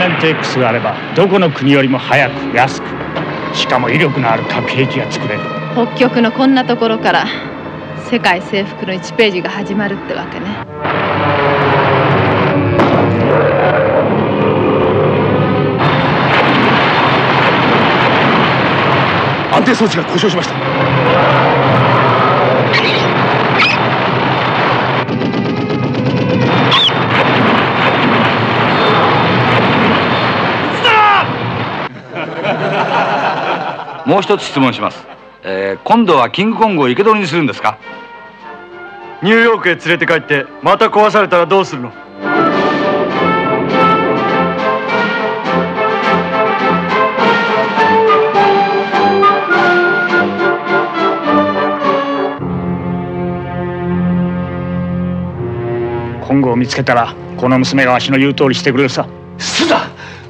RTX があればどこの国よりも早く安くしかも威力のある核兵器が作れる。北極のこんなところから世界征服の1ページが始まるってわけね。安定装置が故障しましたもう一つ質問します、えー今度はキングコングを生け捕りにするんですか？ニューヨークへ連れて帰ってまた壊されたらどうするの？今後を見つけたらこの娘がわしの言う通りしてくれるさ。すだ！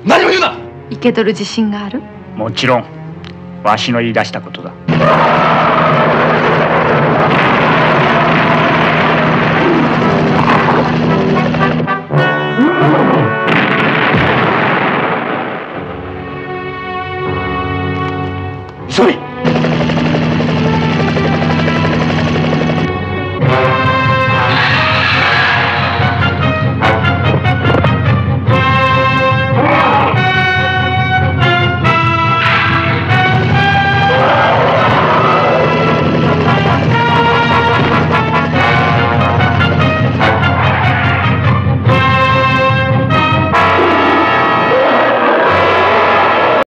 何も言うな！生け取る自信がある？もちろんわしの言い出したことだ。急げ。